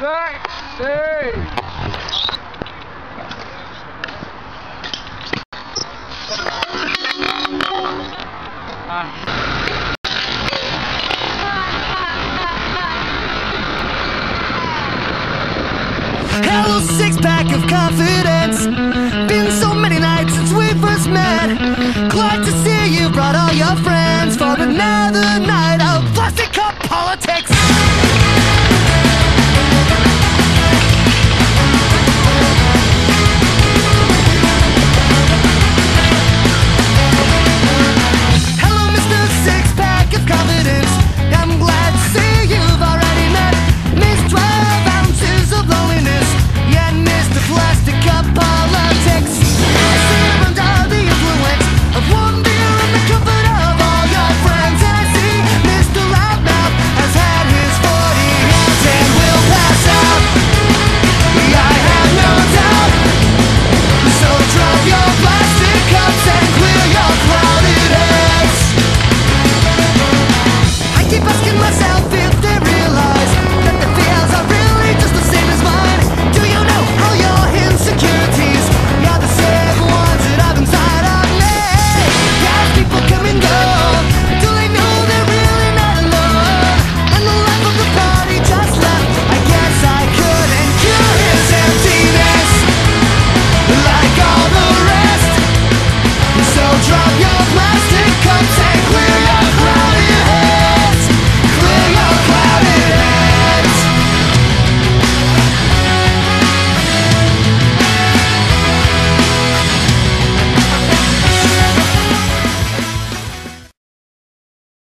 Hello, six pack of confidence. Been so many nights since we first met. Glad to see you brought all your friends for the night. drop your mind